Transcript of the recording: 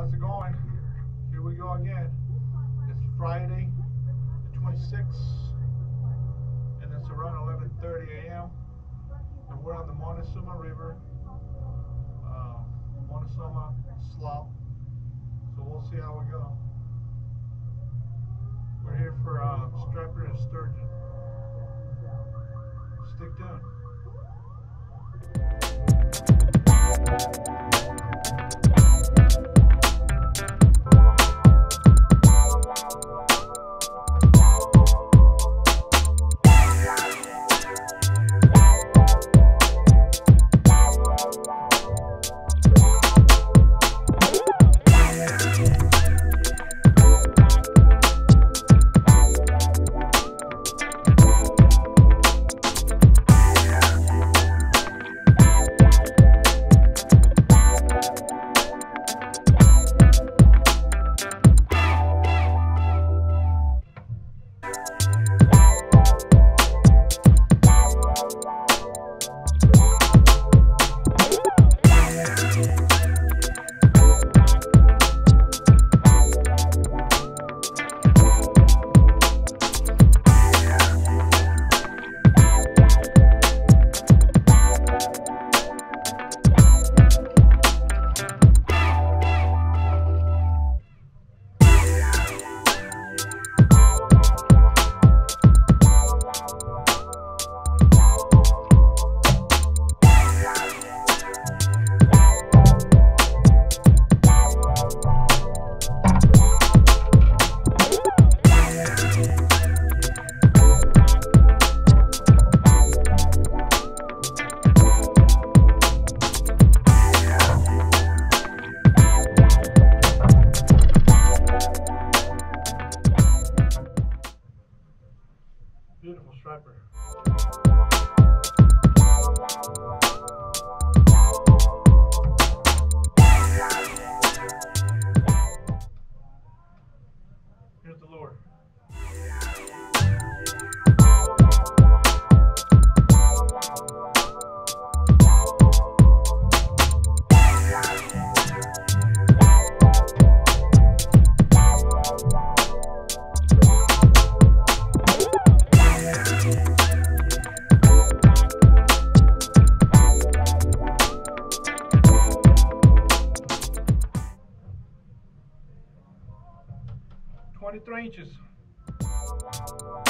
How's it going? Here we go again. It's Friday, the 26th, and it's around 11:30 a.m. And we're on the Montezuma River, uh, Montezuma Slough. So we'll see how we go. We're here for uh, striper and sturgeon. Stick tuned. Striper. Money Trends.